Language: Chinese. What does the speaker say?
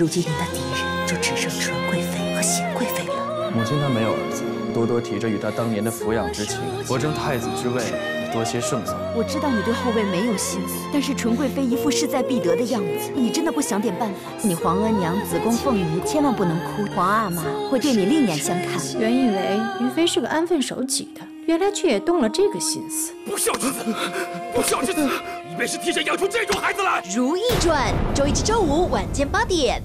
如今你的敌人就只剩纯贵妃和贤贵妃了。母亲她没有儿子，多多提着与她当年的抚养之情，我争太子之位，多些胜算。我知道你对后位没有心思，但是纯贵妃一副势在必得的样子，你真的不想点办法？你皇额娘子宫凤仪，千万不能哭，皇阿玛会对你另眼相看。原以为愉妃是个安分守己的，原来却也动了这个心思。不孝之子，不孝之子，你便是替朕养出这种孩子来。《如懿传》周一至周五晚间八点。